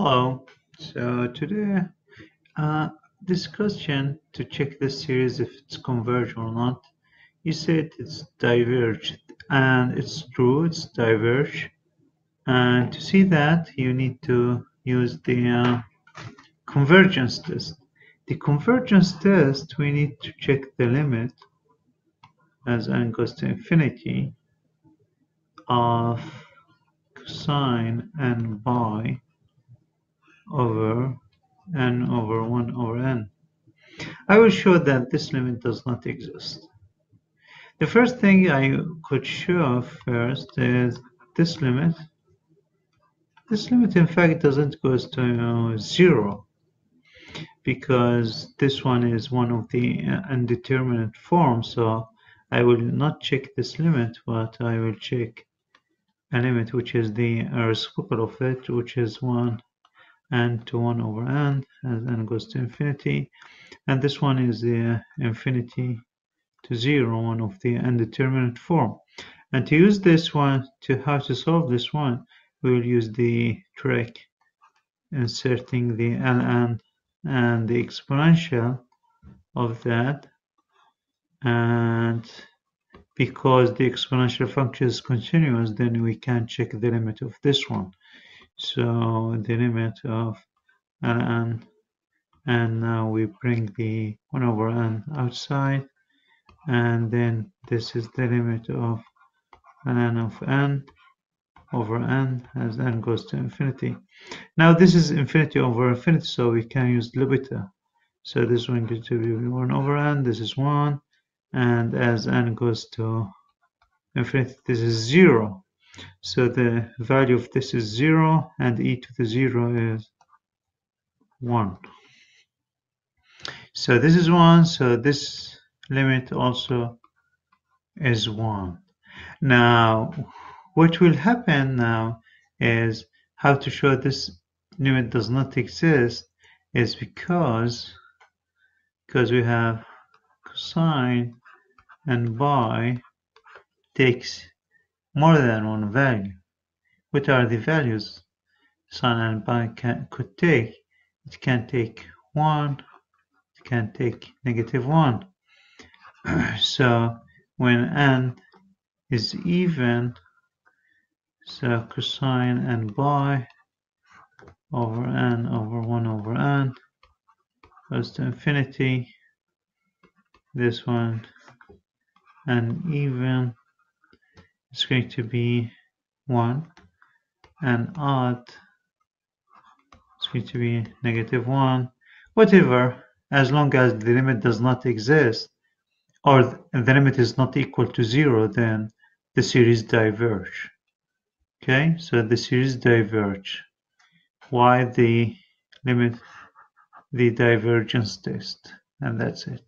Hello. So today, uh, this question to check the series if it's converged or not. You said it's diverged, and it's true. It's diverged. And to see that, you need to use the uh, divergence test. The divergence test, we need to check the limit as n goes to infinity of cosine and pi over n over 1 over n. I will show that this limit does not exist. The first thing I could show first is this limit. This limit in fact doesn't go to 0 because this one is one of the indeterminate forms so I will not check this limit but I will check a limit which is the reciprocal of it which is 1 n to 1 over n as n goes to infinity. And this one is the uh, infinity to 0 one of the indeterminate form. And to use this one to how to solve this one we will use the trick inserting the ln and the exponential of that. And because the exponential function is continuous then we can check the limit of this one so the limit of ln and now we bring the 1 over n outside and then this is the limit of ln of n over n as n goes to infinity. Now this is infinity over infinity so we can use L'Hopital so this one going to be 1 over n this is 1 and as n goes to infinity this is 0 so the value of this is 0 and e to the 0 is 1. So this is 1, so this limit also is 1. Now, what will happen now is how to show this limit does not exist is because because we have cosine and by takes more than one value. What are the values sine and pi can, could take? It can take 1, it can take negative 1. so when n is even, so cosine and pi over n over 1 over n goes to infinity. This one and even is going to be 1 and odd is going to be negative 1 whatever as long as the limit does not exist or the limit is not equal to 0 then the series diverge. Okay so the series diverge. Why the limit the divergence test? And that's it